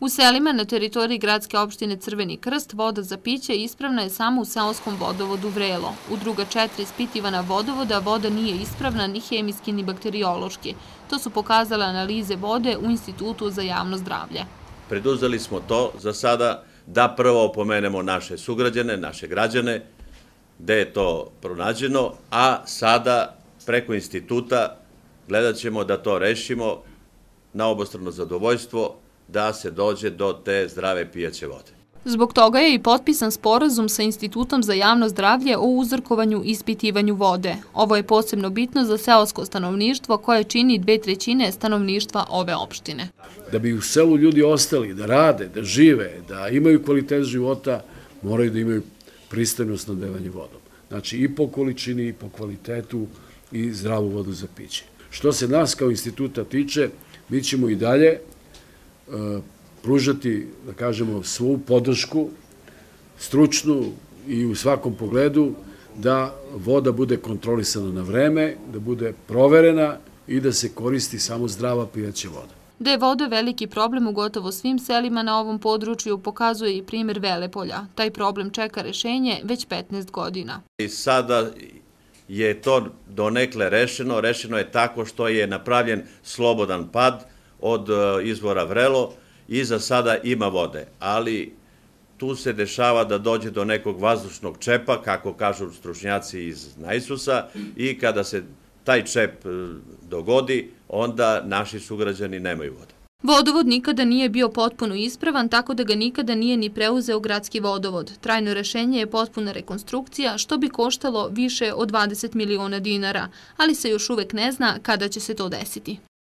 U selima na teritoriji gradske opštine Crveni krst voda za piće ispravna je samo u seoskom vodovodu Vrelo. U druga četiri ispitivana vodovoda voda nije ispravna ni hemijski ni bakteriološki. To su pokazale analize vode u Institutu za javno zdravlje. Preduzeli smo to za sada da prvo opomenemo naše sugrađane, naše građane, gde je to pronađeno, a sada preko instituta gledat ćemo da to rešimo na obostrano zadovoljstvo da se dođe do te zdrave pijaće vode. Zbog toga je i potpisan sporazum sa Institutom za javno zdravlje o uzorkovanju i ispitivanju vode. Ovo je posebno bitno za seosko stanovništvo koje čini dve trećine stanovništva ove opštine. Da bi u selu ljudi ostali, da rade, da žive, da imaju kvalitet života, moraju da imaju pristojno snadevanje vodom. Znači i po količini, i po kvalitetu i zdravu vodu za piće. Što se nas kao instituta tiče, mi ćemo i dalje pružati, da kažemo, svu podršku, stručnu i u svakom pogledu, da voda bude kontrolisana na vreme, da bude proverena i da se koristi samo zdrava pijaća voda. Da je voda veliki problem u gotovo svim selima na ovom području pokazuje i primjer Velepolja. Taj problem čeka rešenje već 15 godina. I sada je to donekle rešeno. Rešeno je tako što je napravljen slobodan pad, od e, izvora Vrelo i za sada ima vode, ali tu se dešava da dođe do nekog vazdušnog čepa, kako kažu stručnjaci iz Najsusa, i kada se taj čep e, dogodi, onda naši sugrađani nemaju vode. Vodovod nikada nije bio potpuno ispravan, tako da ga nikada nije ni preuzeo gradski vodovod. Trajno rešenje je potpuna rekonstrukcija, što bi koštalo više od 20 miliona dinara, ali se još uvek ne zna kada će se to desiti.